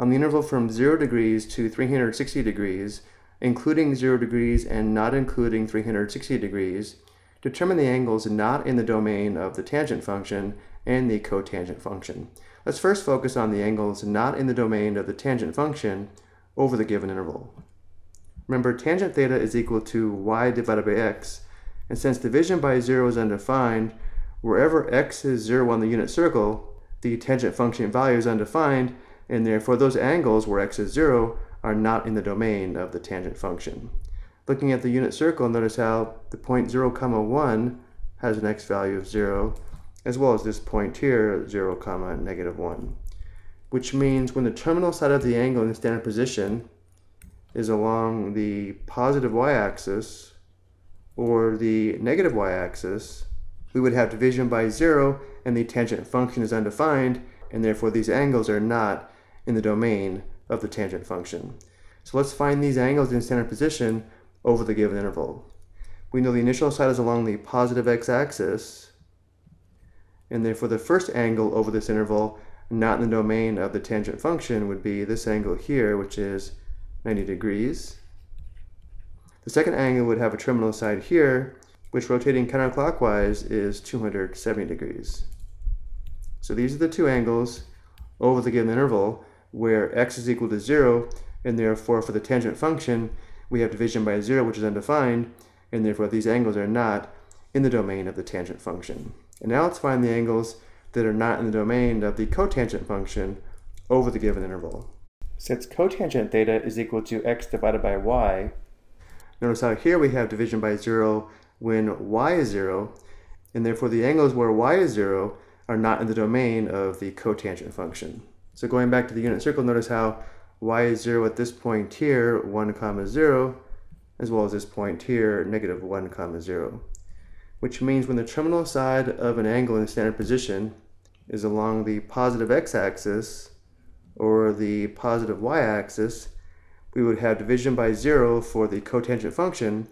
on the interval from 0 degrees to 360 degrees, including 0 degrees and not including 360 degrees, determine the angles not in the domain of the tangent function and the cotangent function. Let's first focus on the angles not in the domain of the tangent function over the given interval. Remember, tangent theta is equal to y divided by x, and since division by 0 is undefined, wherever x is 0 on the unit circle, the tangent function value is undefined, and therefore those angles where x is 0 are not in the domain of the tangent function. Looking at the unit circle, notice how the point 0 comma 1 has an x value of 0, as well as this point here, 0 comma negative 1. Which means when the terminal side of the angle in the standard position is along the positive y-axis or the negative y-axis, we would have division by 0 and the tangent function is undefined, and therefore these angles are not in the domain of the tangent function. So let's find these angles in standard position over the given interval. We know the initial side is along the positive x-axis, and therefore the first angle over this interval, not in the domain of the tangent function, would be this angle here, which is 90 degrees. The second angle would have a terminal side here, which rotating counterclockwise is 270 degrees. So these are the two angles over the given interval, where x is equal to 0, and therefore for the tangent function, we have division by 0, which is undefined, and therefore these angles are not in the domain of the tangent function. And now let's find the angles that are not in the domain of the cotangent function over the given interval. Since cotangent theta is equal to x divided by y, notice how here we have division by 0 when y is 0, and therefore the angles where y is 0 are not in the domain of the cotangent function. So going back to the unit circle, notice how y is 0 at this point here, 1 comma 0, as well as this point here, negative 1 comma 0. Which means when the terminal side of an angle in standard position is along the positive x-axis or the positive y-axis, we would have division by 0 for the cotangent function,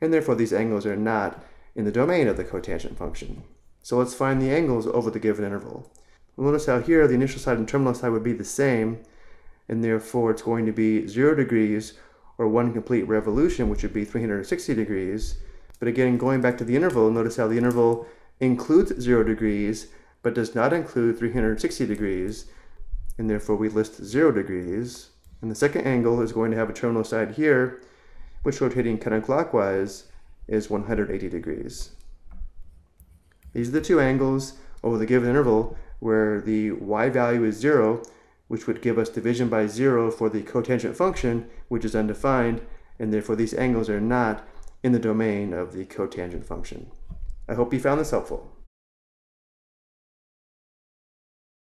and therefore these angles are not in the domain of the cotangent function. So let's find the angles over the given interval. Notice how here the initial side and terminal side would be the same, and therefore it's going to be 0 degrees or one complete revolution, which would be 360 degrees. But again, going back to the interval, notice how the interval includes 0 degrees, but does not include 360 degrees, and therefore we list 0 degrees. And the second angle is going to have a terminal side here, which rotating counterclockwise is 180 degrees. These are the two angles over the given interval where the y value is 0, which would give us division by 0 for the cotangent function, which is undefined, and therefore these angles are not in the domain of the cotangent function. I hope you found this helpful.